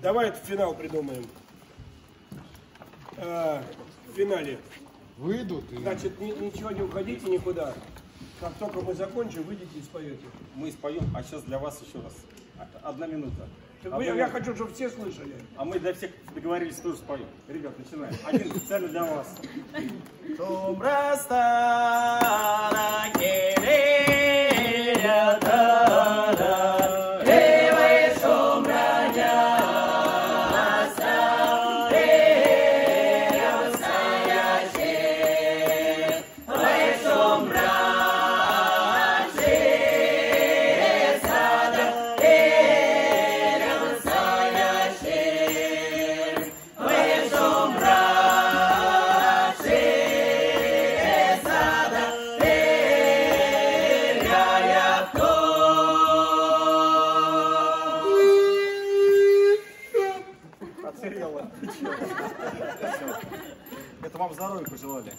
Давай этот финал придумаем. А, в финале. Выйдут и... Значит, ни- ничего не уходите никуда. Как только мы закончим, выйдите и споете. Мы споем, а сейчас для вас еще раз. Одна минута. Так Одна вы- я минута. хочу, чтобы все слышали. А мы для всех договорились, тоже споем. Ребят, начинаем. Один специально для вас. Estará Отсырело. Это вам здоровья пожелали.